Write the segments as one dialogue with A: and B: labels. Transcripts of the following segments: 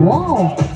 A: Wow.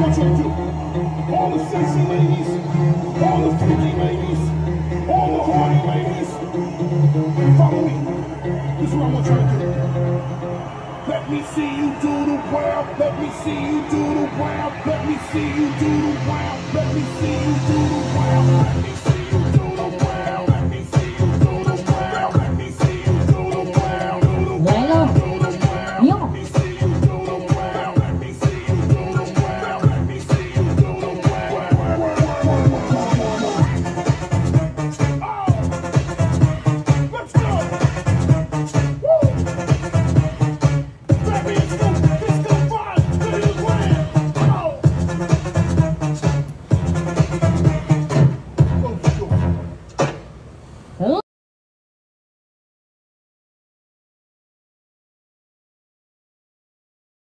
B: what you do. All the sexy ladies, all the freaky ladies, all the horny ladies, follow me. This is what I want you to do. Let me see you do the wow. Let me see you do the wow. Let me see you do the wow. Let me see you do the wow. Let me see.